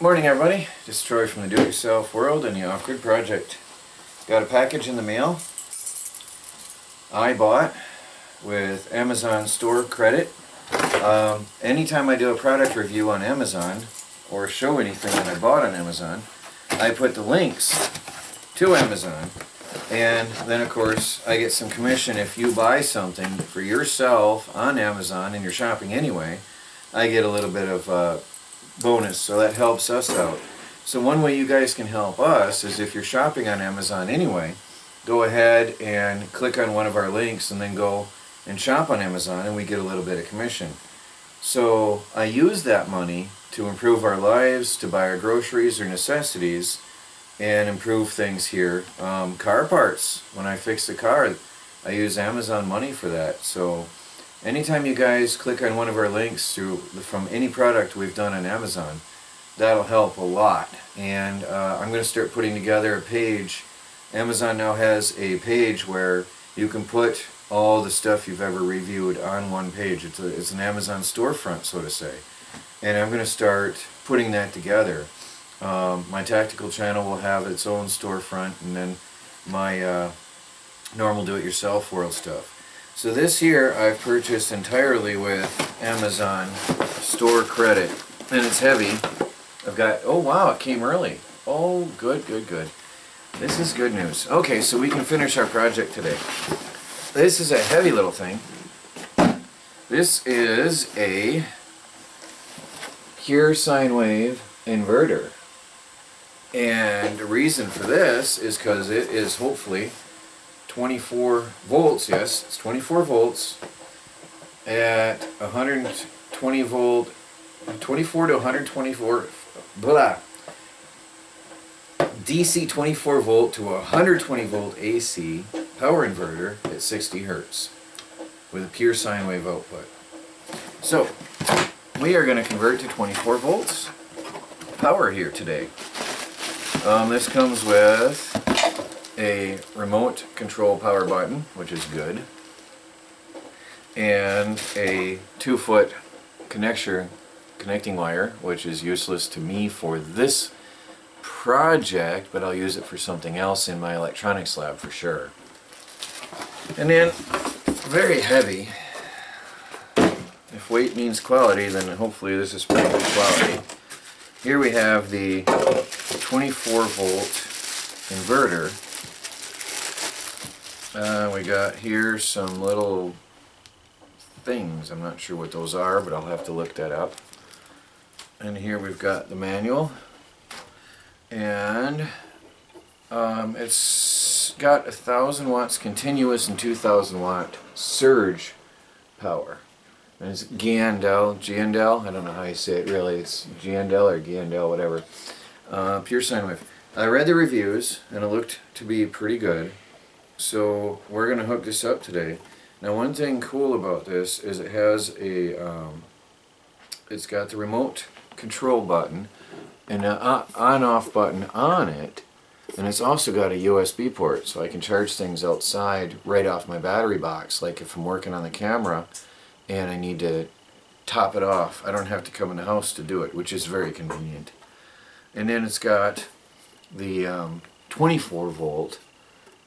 Morning everybody, just Troy from the Do-It-Yourself World and the Off-Grid Project. Got a package in the mail I bought with Amazon store credit. Um, anytime I do a product review on Amazon or show anything that I bought on Amazon, I put the links to Amazon and then of course I get some commission if you buy something for yourself on Amazon and you're shopping anyway. I get a little bit of uh, bonus, so that helps us out. So one way you guys can help us is if you're shopping on Amazon anyway, go ahead and click on one of our links and then go and shop on Amazon and we get a little bit of commission. So I use that money to improve our lives, to buy our groceries or necessities, and improve things here. Um, car parts, when I fix the car, I use Amazon money for that. So anytime you guys click on one of our links from any product we've done on Amazon, that'll help a lot. And uh, I'm going to start putting together a page. Amazon now has a page where you can put all the stuff you've ever reviewed on one page. It's, a, it's an Amazon storefront, so to say. And I'm going to start putting that together. Um, my tactical channel will have its own storefront and then my uh, normal do-it-yourself world stuff. So this here I've purchased entirely with Amazon store credit and it's heavy. I've got, oh wow, it came early. Oh, good, good, good. This is good news. Okay, so we can finish our project today. This is a heavy little thing. This is a pure sine wave inverter. And the reason for this is because it is hopefully 24 volts, yes, it's 24 volts at 120 volt, 24 to 124, blah, DC 24 volt to 120 volt AC power inverter at 60 hertz with a pure sine wave output. So, we are going to convert to 24 volts power here today. Um, this comes with a remote control power button, which is good, and a two foot connector, connecting wire, which is useless to me for this project, but I'll use it for something else in my electronics lab for sure. And then, very heavy. If weight means quality, then hopefully this is pretty good quality. Here we have the 24 volt inverter uh, we got here some little things. I'm not sure what those are, but I'll have to look that up. And here we've got the manual. And um, it's got a thousand watts continuous and 2000 watt surge power. And it's Giandel, Giandel, I don't know how you say it really, it's Giandel or Giandel, whatever. Uh, pure sine wave. I read the reviews and it looked to be pretty good. So we're going to hook this up today. Now one thing cool about this is it has a, um, it's got the remote control button and an on-off button on it and it's also got a USB port so I can charge things outside right off my battery box like if I'm working on the camera and I need to top it off I don't have to come in the house to do it which is very convenient and then it's got the um, 24 volt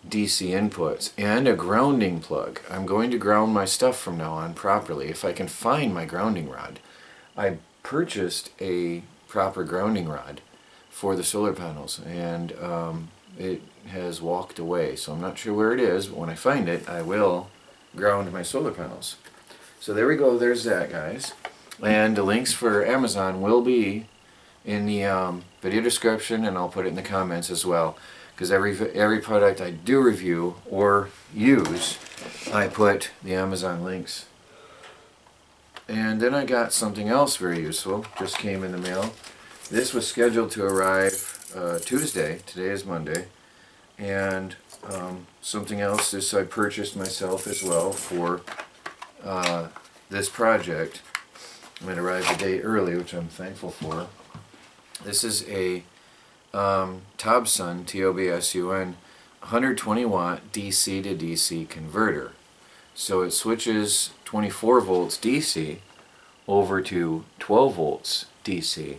DC inputs and a grounding plug. I'm going to ground my stuff from now on properly if I can find my grounding rod. I purchased a proper grounding rod for the solar panels and um, it has walked away so I'm not sure where it is but when I find it I will ground my solar panels. So there we go, there's that guys. And the links for Amazon will be in the um, video description and I'll put it in the comments as well because every every product I do review or use I put the Amazon links. And then I got something else very useful just came in the mail. This was scheduled to arrive uh, Tuesday. Today is Monday. And um, something else this I purchased myself as well for uh, this project. It arrived a day early which I'm thankful for. This is a um, Tobsun, T-O-B-S-U-N, 120 watt DC to DC converter. So it switches 24 volts DC over to 12 volts DC.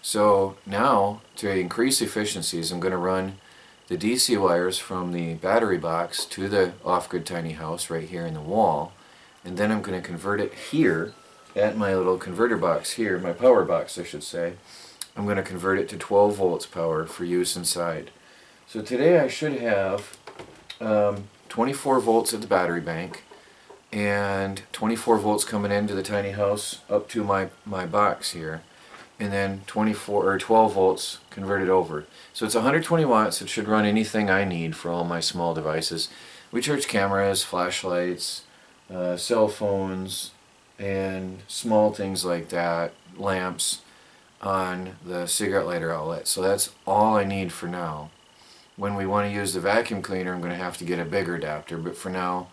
So now, to increase efficiencies, I'm going to run the DC wires from the battery box to the off-grid tiny house right here in the wall. And then I'm going to convert it here at my little converter box here, my power box I should say. I'm going to convert it to 12 volts power for use inside. So today I should have um, 24 volts at the battery bank and 24 volts coming into the tiny house up to my, my box here and then 24 or 12 volts converted over. So it's 120 watts. It should run anything I need for all my small devices. We charge cameras, flashlights, uh, cell phones, and small things like that, lamps on the cigarette lighter outlet. So that's all I need for now. When we want to use the vacuum cleaner, I'm going to have to get a bigger adapter, but for now,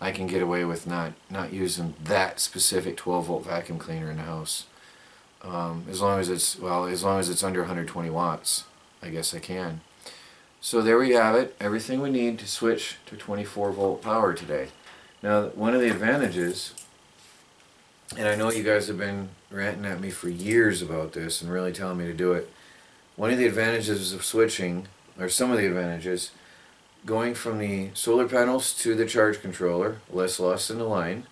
I can get away with not, not using that specific 12 volt vacuum cleaner in the house. Um, as long as it's, well, as long as it's under 120 watts, I guess I can. So there we have it, everything we need to switch to 24 volt power today. Now, one of the advantages and I know you guys have been ranting at me for years about this and really telling me to do it. One of the advantages of switching, or some of the advantages, going from the solar panels to the charge controller, less loss in the line.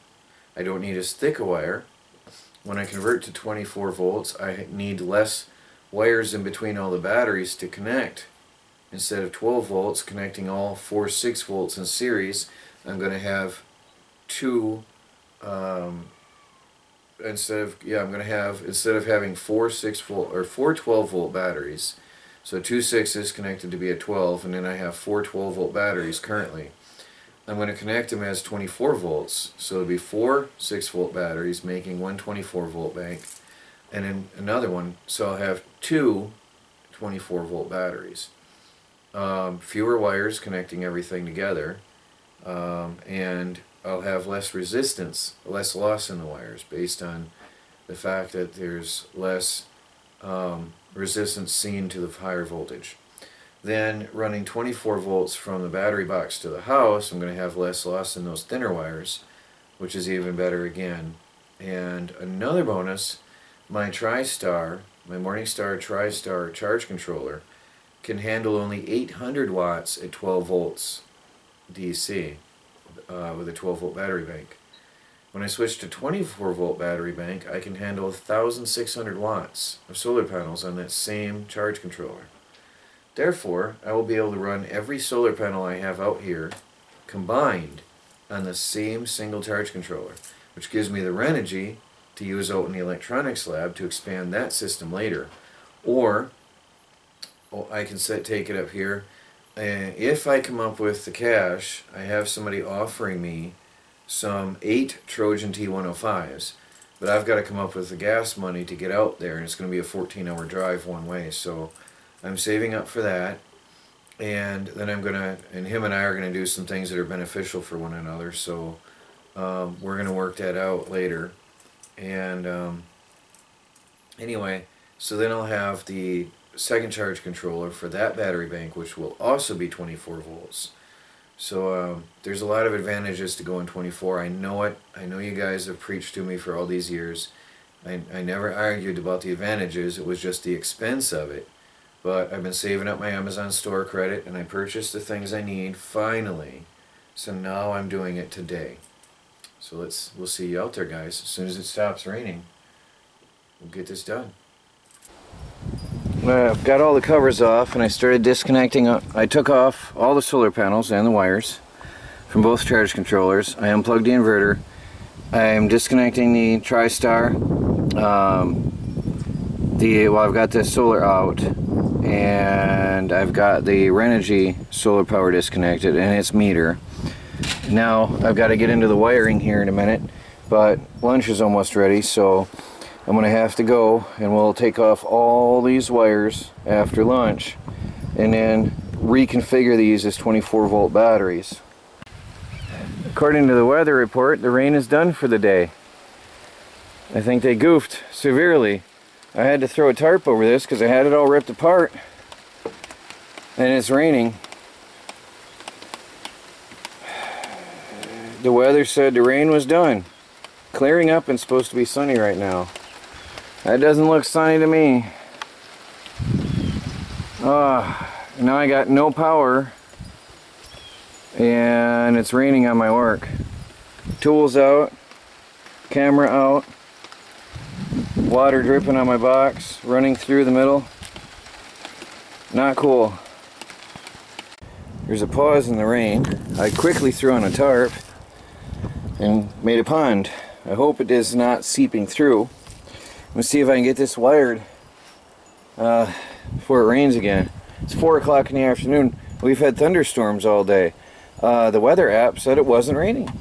I don't need as thick a wire. When I convert to 24 volts, I need less wires in between all the batteries to connect. Instead of 12 volts connecting all four 6 volts in series, I'm going to have two um, instead of yeah I'm to have instead of having four 6 volt or four 12 volt batteries so two 6s connected to be a 12 and then I have four 12 volt batteries currently. I'm going to connect them as 24 volts so it'll be four 6 volt batteries making one 24 volt bank and then another one so I'll have two 24 volt batteries. Um, fewer wires connecting everything together um, and I'll have less resistance, less loss in the wires based on the fact that there's less um, resistance seen to the higher voltage. Then running 24 volts from the battery box to the house, I'm going to have less loss in those thinner wires, which is even better again. And another bonus, my TriStar, my Morningstar TriStar charge controller, can handle only 800 watts at 12 volts DC uh, with a 12 volt battery bank. When I switch to 24 volt battery bank, I can handle 1,600 watts of solar panels on that same charge controller. Therefore, I will be able to run every solar panel I have out here combined on the same single charge controller, which gives me the Renogy to use out in the electronics lab to expand that system later. Or oh, I can set, take it up here and if I come up with the cash, I have somebody offering me some eight Trojan T105s, but I've got to come up with the gas money to get out there, and it's going to be a 14-hour drive one way. So I'm saving up for that, and then I'm going to, and him and I are going to do some things that are beneficial for one another. So um, we're going to work that out later, and um, anyway, so then I'll have the second charge controller for that battery bank which will also be 24 volts. So um, there's a lot of advantages to going 24 I know it. I know you guys have preached to me for all these years. I, I never argued about the advantages. It was just the expense of it. But I've been saving up my Amazon store credit and I purchased the things I need finally. So now I'm doing it today. So let's we'll see you out there guys. As soon as it stops raining we'll get this done I've got all the covers off and I started disconnecting. Uh, I took off all the solar panels and the wires from both charge controllers. I unplugged the inverter. I am disconnecting the TriStar. Um, the well, I've got the solar out, and I've got the Renogy solar power disconnected and its meter. Now I've got to get into the wiring here in a minute, but lunch is almost ready, so I'm to have to go and we'll take off all these wires after lunch and then reconfigure these as 24 volt batteries. According to the weather report, the rain is done for the day. I think they goofed severely. I had to throw a tarp over this because I had it all ripped apart and it's raining. The weather said the rain was done. Clearing up and supposed to be sunny right now. That doesn't look sunny to me. Uh, now I got no power and it's raining on my work. Tools out, camera out, water dripping on my box, running through the middle. Not cool. There's a pause in the rain. I quickly threw on a tarp and made a pond. I hope it is not seeping through. Let's see if I can get this wired uh, before it rains again. It's 4 o'clock in the afternoon. We've had thunderstorms all day. Uh, the weather app said it wasn't raining.